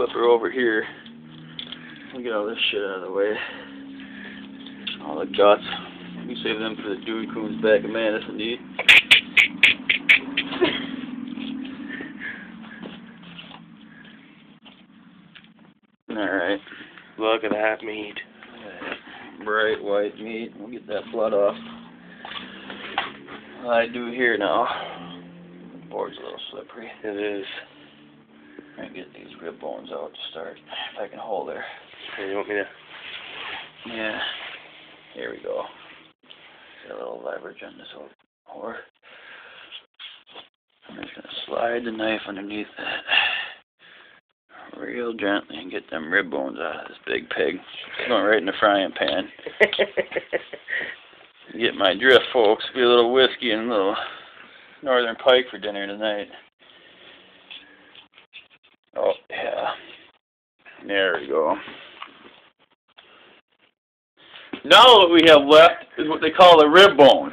flipper over here. We'll get all this shit out of the way. All the guts. We save them for the dude coons back in Madison, dude. Alright. Look at that meat. Bright white meat. We'll get that blood off. I do here now. The board's a little slippery. It is. I'm gonna get these rib bones out to start. If I can hold there. Here, you want me to? Yeah. Here we go. Got a little leverage on this whole whore. I'm just gonna slide the knife underneath that. Real gently and get them rib bones out of this big pig. It's going right in the frying pan. Get my drift, folks. Be a little whiskey and a little northern pike for dinner tonight. Oh, yeah. There we go. Now what we have left is what they call the rib bones.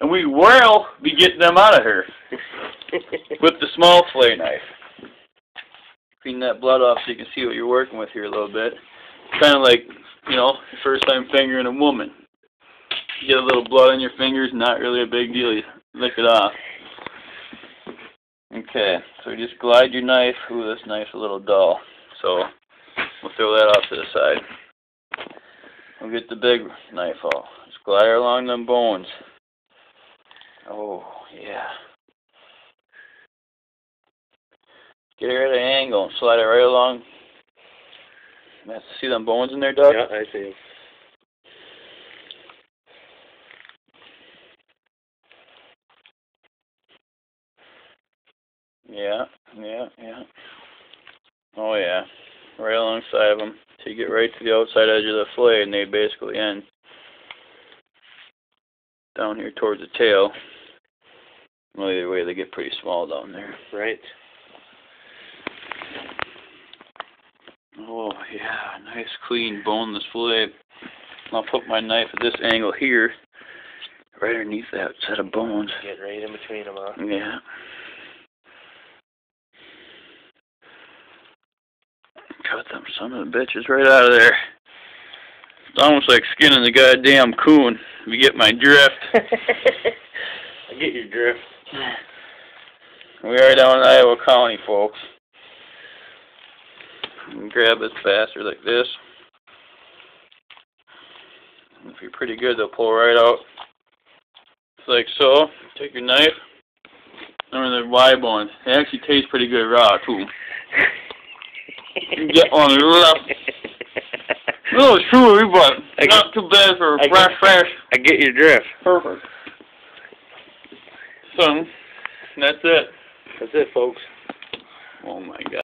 And we will be getting them out of here with the small fillet knife. Clean that blood off so you can see what you're working with here a little bit. Kind of like, you know, your first time fingering a woman. You get a little blood on your fingers, not really a big deal. You lick it off. Okay, so you just glide your knife. Ooh, this knife's a little dull. So we'll throw that off to the side. We'll get the big knife off. Just glide along them bones. Oh, yeah. Get it at an angle and slide it right along. Man, See them bones in there, Doug? yeah, I see him. Yeah, yeah, yeah. Oh yeah, alongside of them till you get right to the outside edge of the fillet, and they basically end down here towards the tail. Well, either way, they get pretty small down there. Right. Oh yeah, nice clean boneless fillet. I'll put my knife at this angle here, right underneath that set of bones. Get right in between them, huh? Yeah. Cut them son of the bitches right out of there. It's almost like skinning the goddamn coon. If you get my drift. I get your drift. We are down in Iowa County, folks. Grab this bastard like this. If you're pretty good, they'll pull right out. It's like so. Take your knife. Under the Y bone. It actually tastes pretty good raw, too. You get on the left. A little chewy, but I not too bad for I a fresh, get- fresh. I get your drift. Perfect. So, that's it. That's it, folks. Oh my god.